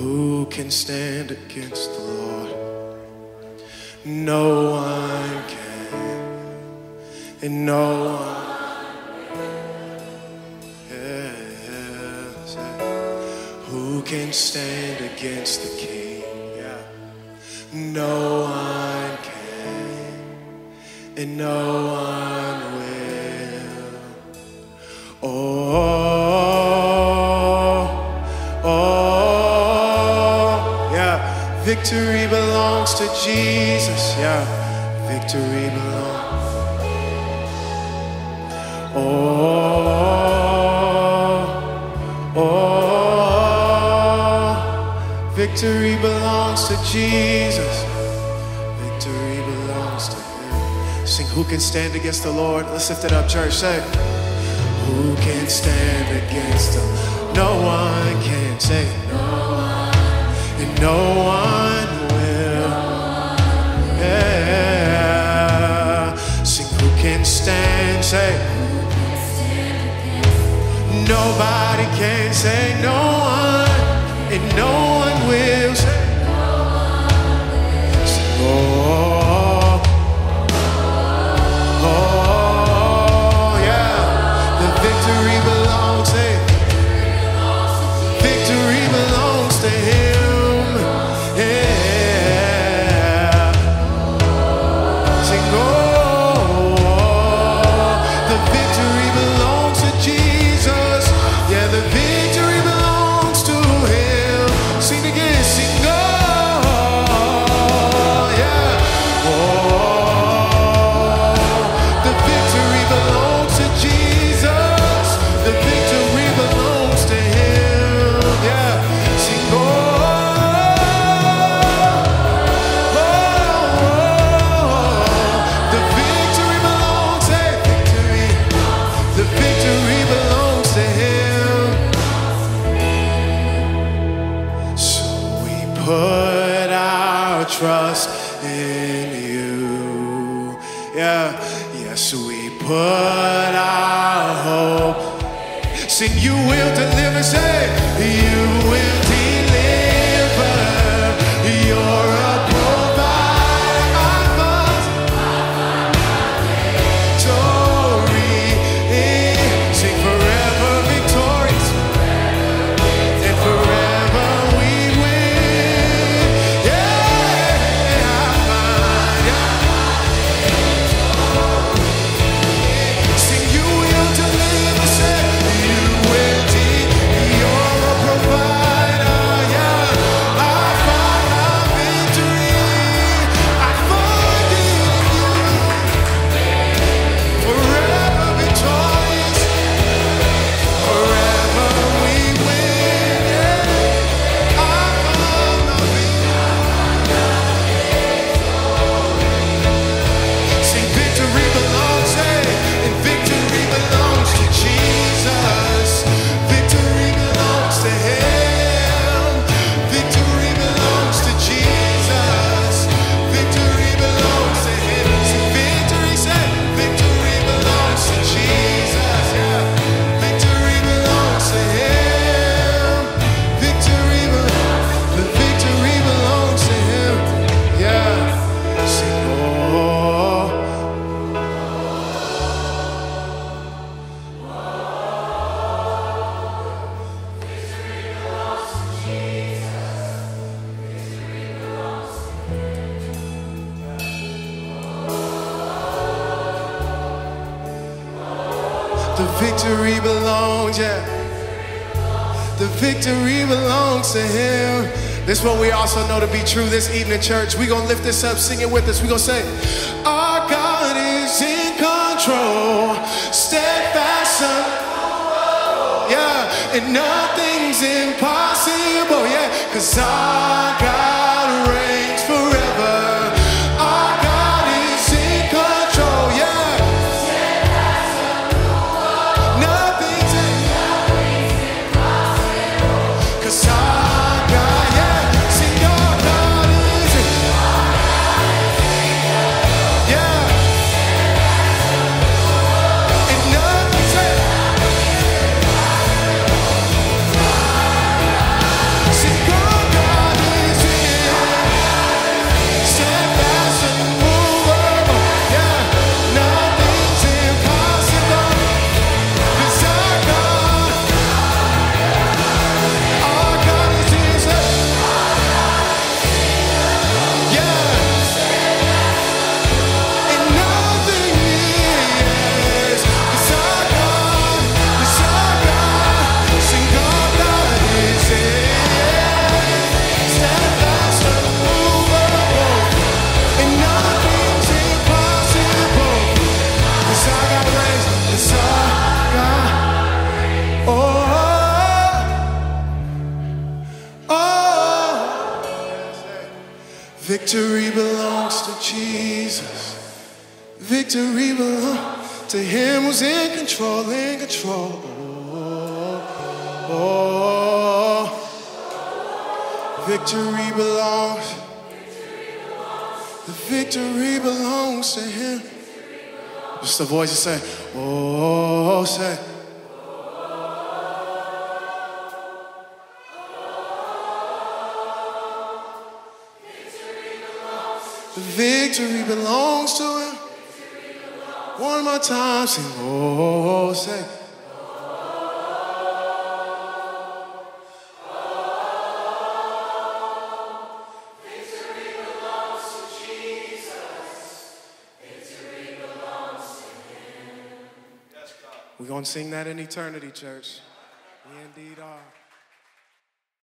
Who can stand against the Lord? No one can, and no one. Say, Who can stand against the King? Yeah, no one can, and no one Victory belongs to Jesus. Yeah, victory belongs. Oh, oh, oh, victory belongs to Jesus. Victory belongs to Him. Sing, who can stand against the Lord? Let's lift it up, church. Say, who can stand against Him? No one can. Say, no one, and no one can stand? Say, nobody can. Say, no one, and no trust in you. Yeah, yes, we put our hope. Sing, you will deliver, say, victory belongs, yeah. The victory belongs to him. This is what we also know to be true this evening, church. We're going to lift this up, sing it with us. We're going to say, Our God is in control, steadfast. Yeah, and nothing's impossible, yeah, because our God victory belongs to Jesus. Victory belongs to him who's in control, in control. Oh, oh. victory belongs. The victory belongs to him. Just the voice say, oh, say. The victory belongs to him. One more time, sing, oh, say. We're going to sing that in eternity, church.